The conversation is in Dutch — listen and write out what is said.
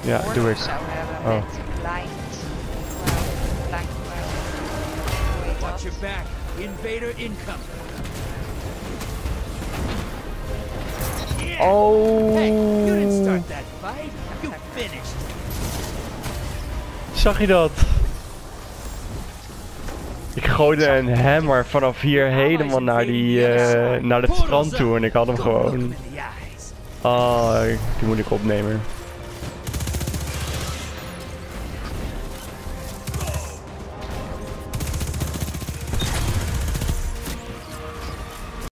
Ja, doe ik. Oh. Watch your back. Invader income. Oh. Hey, you didn't start that fight. You finished. zag je dat? Ik gooide een hammer vanaf hier helemaal naar, die, eh, naar het strand toe en ik had hem gewoon. Ah, oh, die moet ik opnemen.